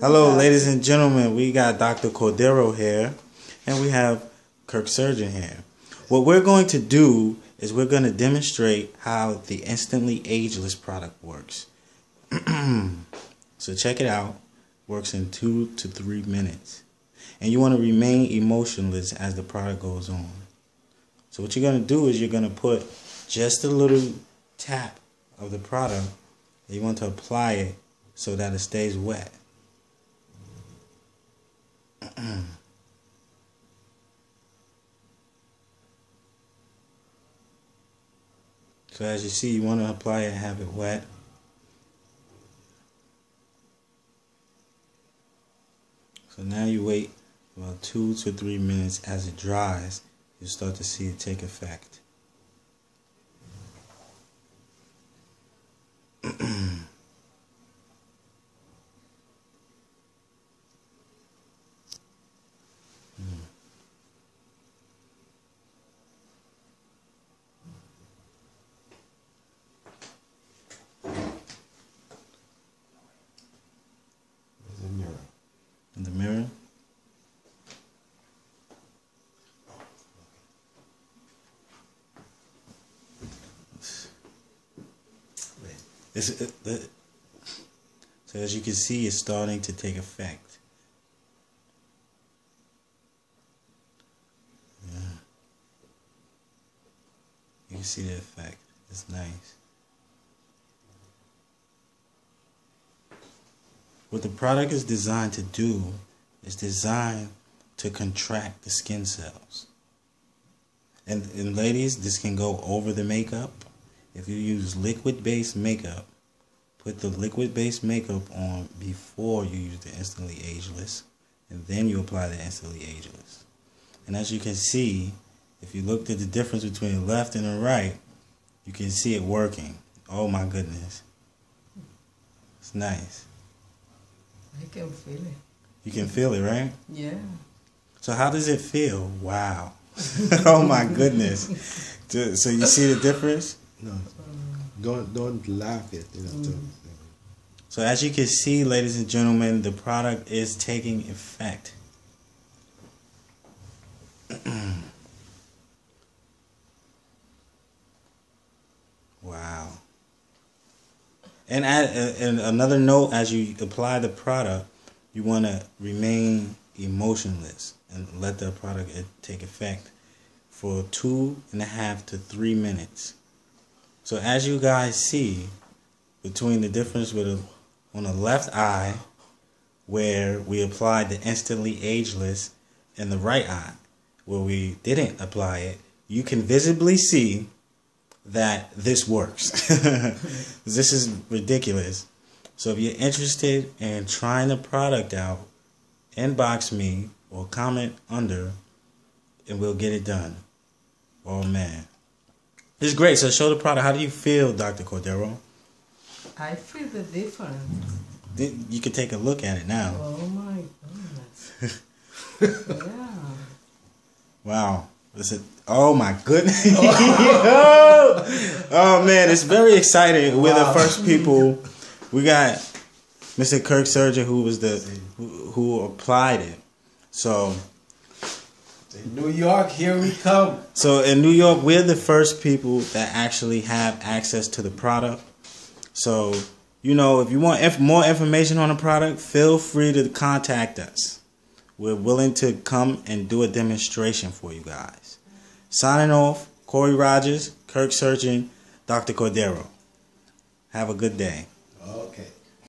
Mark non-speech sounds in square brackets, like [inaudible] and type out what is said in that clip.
Hello, ladies and gentlemen. We got Dr. Cordero here, and we have Kirk Surgeon here. What we're going to do is we're going to demonstrate how the instantly ageless product works. [clears throat] so check it out. Works in two to three minutes. And you want to remain emotionless as the product goes on. So what you're going to do is you're going to put just a little tap of the product. And you want to apply it so that it stays wet. [clears throat] so as you see, you want to apply it, have it wet. So now you wait about two to three minutes as it dries. You start to see it take effect. The mirror. in the mirror. It, uh, the, so as you can see, it's starting to take effect. Yeah. You can see the effect. It's nice. What the product is designed to do is designed to contract the skin cells. And, and ladies, this can go over the makeup. If you use liquid based makeup, put the liquid based makeup on before you use the instantly ageless, and then you apply the instantly ageless. And as you can see, if you looked at the difference between the left and the right, you can see it working. Oh my goodness. It's nice. I can feel it. You can feel it, right? Yeah. So how does it feel? Wow. [laughs] oh my goodness. So you see the difference? Don't don't laugh it. You know. to- So as you can see, ladies and gentlemen, the product is taking effect. [clears throat] wow. And at, and another note, as you apply the product, you want to remain emotionless and let the product uh, take effect for two and a half to three minutes. So as you guys see, between the difference with a, on the left eye, where we applied the instantly ageless, and the right eye, where we didn't apply it, you can visibly see that this works. [laughs] this is ridiculous. So if you're interested in trying the product out, inbox me or comment under, and we'll get it done. Oh man. It's great. So show the product. How do you feel, Dr. Cordero? I feel the difference. You can take a look at it now. Oh my goodness. [laughs] yeah. Wow. Listen. Oh my goodness. [laughs] [laughs] oh man, it's very exciting. We're the first people. We got Mr. Kirk Surgeon who was the who, who applied it. So New York, here we come. so in New York, we're the first people that actually have access to the product. So you know, if you want inf- more information on the product, feel free to contact us. We're willing to come and do a demonstration for you guys. Signing off, Corey Rogers, Kirk Surgeon, Dr. Cordero. Have a good day. Okay.